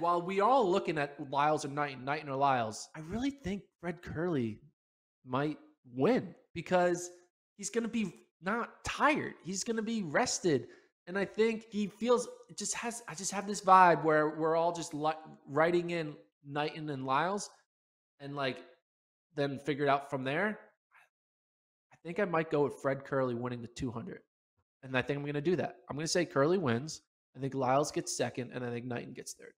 while we are all looking at Lyles or and Knight or Lyles, I really think Fred Kerley might win because he's going to be not tired. He's going to be rested. And I think he feels just has, I just have this vibe where we're all just li- writing in Knighton and Lyles and like then figure it out from there. I think I might go with Fred Kerley winning the 200. And I think I'm going to do that. I'm going to say Kerley wins. I think Lyles gets second, and I think Knighton gets third.